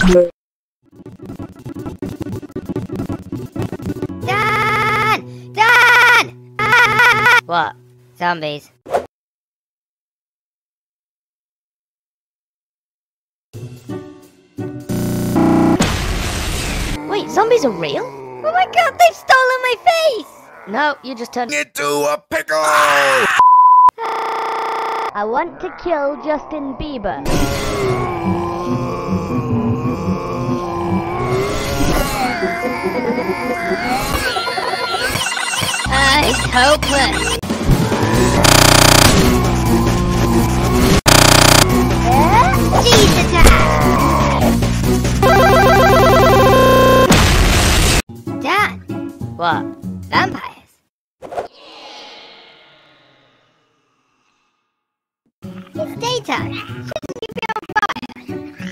Dan! Dan! Ah! What? Zombies. Wait, zombies are real? Oh my god, they've stolen my face! No, you just turned. Into a pickle! I want to kill Justin Bieber. Hopeless. What? vampires. It's daytime.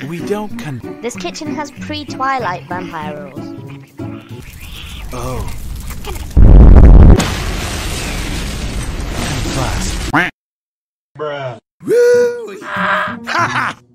We don't con- This kitchen has pre-Twilight vampire rules. Oh. Class. Bruh. Woo! Ha ha